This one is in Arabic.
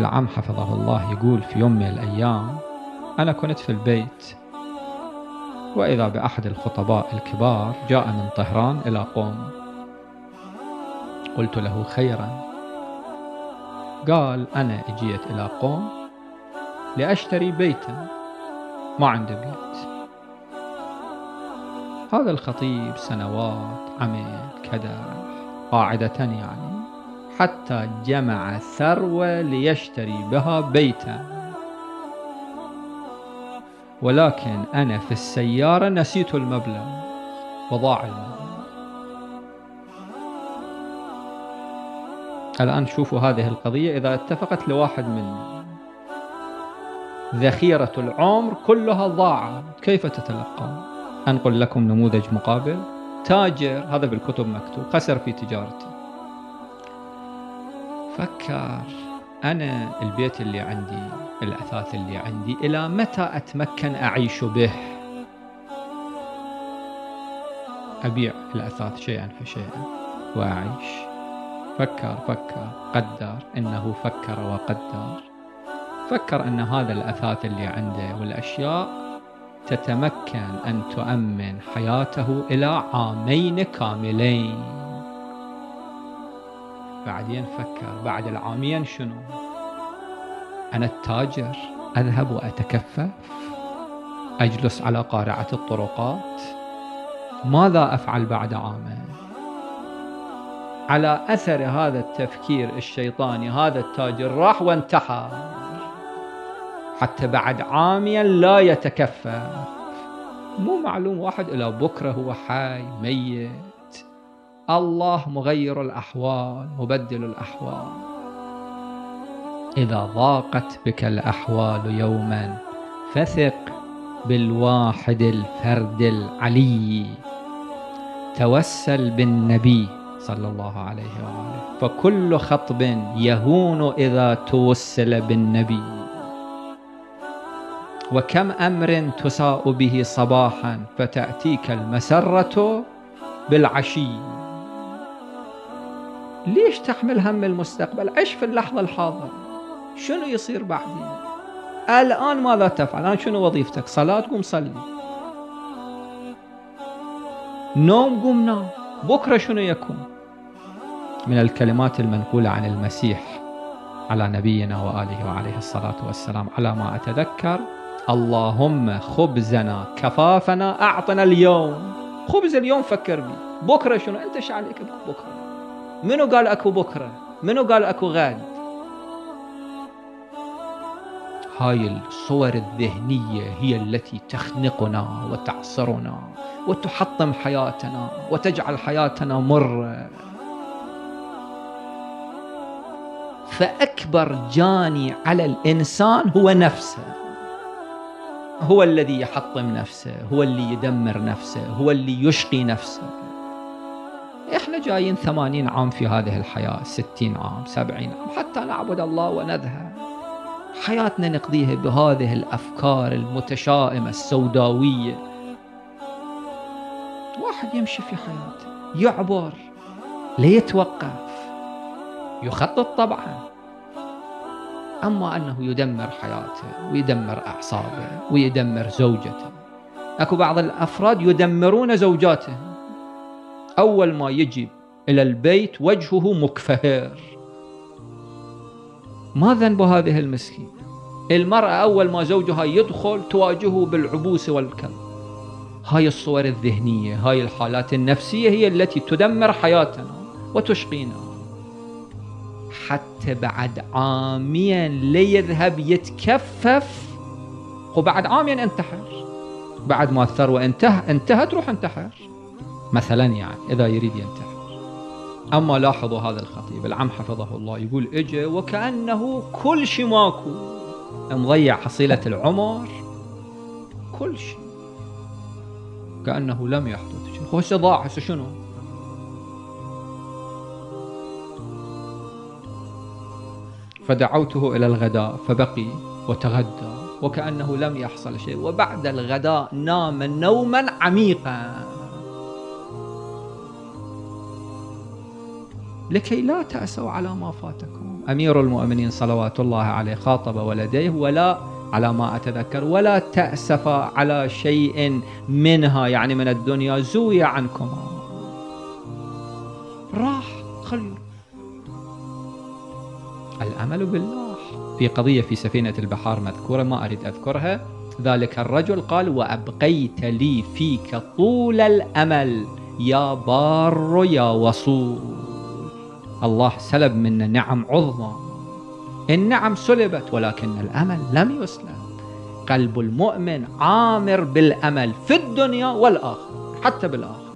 العم حفظه الله يقول في يوم من الأيام أنا كنت في البيت وإذا بأحد الخطباء الكبار جاء من طهران إلى قوم. قلت له خيرا. قال أنا إجيت إلى قوم لأشتري بيتا ما عندي بيت. هذا الخطيب سنوات عمل كذا قاعدة يعني. حتى جمع ثروة ليشتري بها بيتا. ولكن أنا في السيارة نسيت المبلغ وضاع المبلغ الآن شوفوا هذه القضية إذا اتفقت لواحد منا ذخيرة العمر كلها ضاعت كيف تتلقى؟ أنقل لكم نموذج مقابل. تاجر هذا بالكتب مكتوب خسر في تجارته. فكر أنا البيت اللي عندي الأثاث اللي عندي إلى متى أتمكن أعيش به؟ أبيع الأثاث شيئا فشيئا وأعيش. فكر فكر قدر إنه فكر وقدر. فكر أن هذا الأثاث اللي عنده والأشياء تتمكن أن تؤمن حياته إلى عامين كاملين. بعدين فكر بعد العامين شنو؟ أنا التاجر أذهب وأتكفف أجلس على قارعة الطرقات. ماذا أفعل بعد عامين؟ على أثر هذا التفكير الشيطاني هذا التاجر راح وانتحر. حتى بعد عاميا لا يتكفف. مو معلوم واحد إلى بكرة هو حي ميت. الله مغير الأحوال مبدل الأحوال. إذا ضاقت بك الأحوال يوما فثق بالواحد الفرد العلي. توسل بالنبي صلى الله عليه وآله. فكل خطب يهون إذا توسل بالنبي. وكم أمر تساء به صباحا فتأتيك المسرة بالعشي. ليش تحمل هم المستقبل؟ عش في اللحظة الحاضرة. شنو يصير بعدين؟ الآن ماذا تفعل. الآن شنو وظيفتك؟ صلاة قوم صلي. نوم قوم نام. بكرة شنو يكون؟ من الكلمات المنقولة عن المسيح على نبينا وآله وعليه الصلاة والسلام على ما أتذكر. اللهم خبزنا كفافنا أعطنا اليوم. خبز اليوم فكر بي بكرة شنو؟ أنت إيش عليك بكرة. منو قال أكو بكرة؟ منو قال أكو غد هاي الصور الذهنية هي التي تخنقنا وتعصرنا وتحطم حياتنا وتجعل حياتنا مرة فأكبر جاني على الإنسان هو نفسه. هو الذي يحطم نفسه هو اللي يدمر نفسه هو اللي يشقي نفسه. جايين ثمانين عام في هذه الحياة ستين عام سبعين عام حتى نعبد الله ونذهب. حياتنا نقضيها بهذه الأفكار المتشائمة السوداوية. واحد يمشي في حياته يعبر ليتوقف يخطط طبعا. أما أنه يدمر حياته ويدمر أعصابه ويدمر زوجته. أكو بعض الأفراد يدمرون زوجاتهم أول ما يجي إلى البيت وجهه مكفهر. ما ذنب هذه المسكين المرأة أول ما زوجها يدخل تواجهه بالعبوس والكذب هاي الصور الذهنية هاي الحالات النفسية هي التي تدمر حياتنا وتشقينا. حتى بعد عامين ليذهب يتكفف. وبعد عامين انتحر. بعد ما الثروة انتهى انتهت روح انتحر. مثلا يعني إذا يريد ينتحر. أما لاحظوا هذا الخطيب العم حفظه الله يقول إجا وكأنه كل شيء ماكو. مضيع حصيلة العمر كل شيء كأنه لم يحدث شيء. هو ضاع هسه شنو؟ فدعوته إلى الغداء فبقي وتغدى وكأنه لم يحصل شيء. وبعد الغداء نام نوما عميقا. لكي لا تأسوا على ما فاتكم. أمير المؤمنين صلوات الله عليه خاطب ولديه ولا على ما أتذكر ولا تأسف على شيء منها يعني من الدنيا زوي عنكما راح خلوا الأمل بالله. في قضية في سفينة البحار مذكورة ما أريد أذكرها. ذلك الرجل قال وأبقيت لي فيك طول الأمل يا بار يا وصول. الله سلب منا نعم عظمى. النعم سلبت ولكن الأمل لم يسلب. قلب المؤمن عامر بالأمل في الدنيا والآخرة حتى بالآخرة.